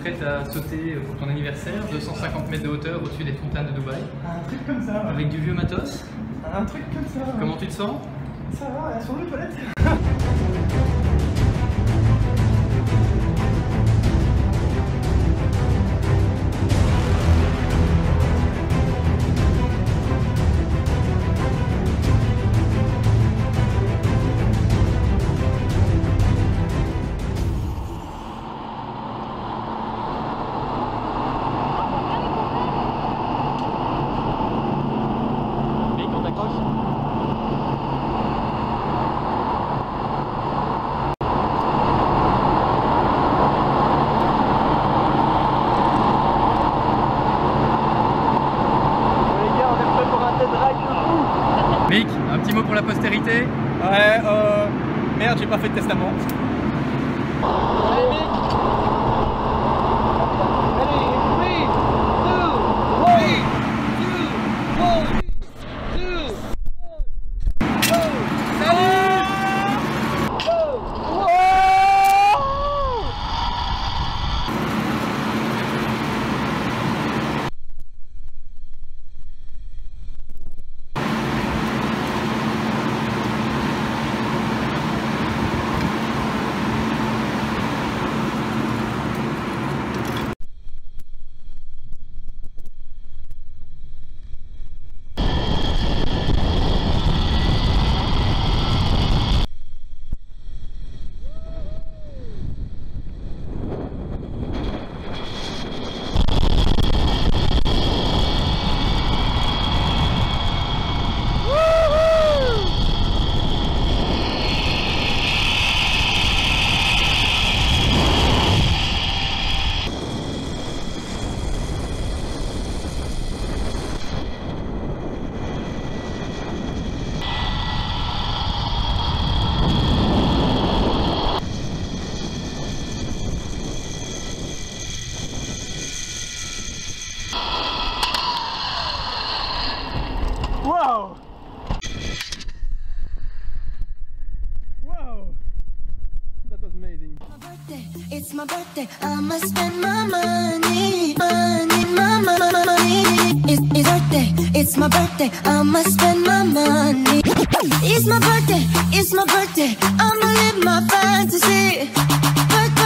prête à sauter pour ton anniversaire, 250 mètres de hauteur au-dessus des fontaines de Dubaï, Un truc comme ça. ouais. avec du vieux matos. Un truc comme ça. ouais. Comment tu te sens? Ça va, sur le toilette. Mick, un petit mot pour la postérité Ouais, euh. Merde, j'ai pas fait de testament. It's my birthday, I'ma spend my money, money, my, money. It's, it's birthday, it's my birthday, I'ma spend my money. It's my birthday, it's my birthday, I'ma live my fantasy. Birthday.